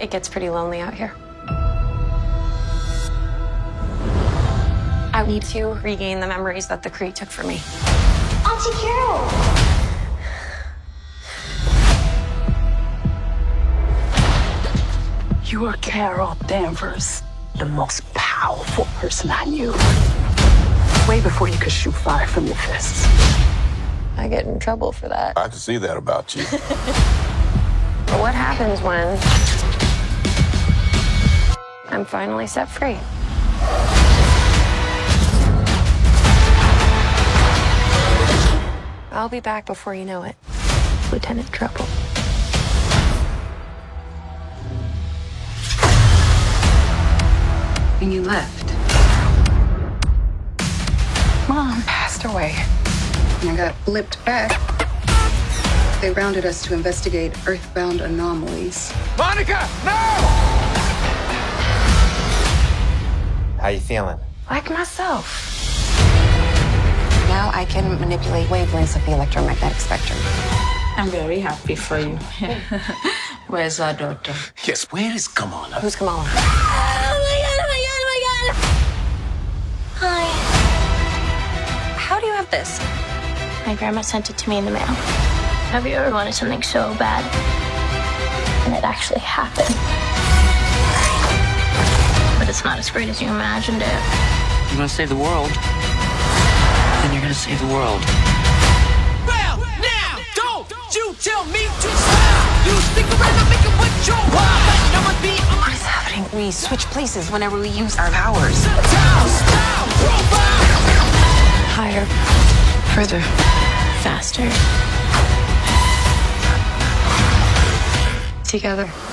It gets pretty lonely out here. I need to regain the memories that the Kree took from me. Auntie Carol! You are Carol Danvers, the most powerful person I knew. Way before you could shoot fire from your fists. I get in trouble for that. I can see that about you. But what happens when I'm finally set free? I'll be back before you know it. Lieutenant Trouble. And you left. Mom passed away. And I got blipped back. They rounded us to investigate earthbound anomalies. Monica, no! You feeling? Like myself. Now I can manipulate wavelengths of the electromagnetic spectrum. I'm very happy for you. Where's our daughter? Yes, where is Kamala? Who's Kamala? Oh my god, oh my god, oh my god! Hi. How do you have this? My grandma sent it to me in the mail. Have you ever wanted something so bad? And it actually happened. But it's not as great as you imagined it. You want to save the world? Then you're going to save the world. Well, now, don't you tell me to stop! You stick around and make it what you want, but never be on What is happening? We switch places whenever we use our powers. style, style, profile! Higher. Further. Faster. Together.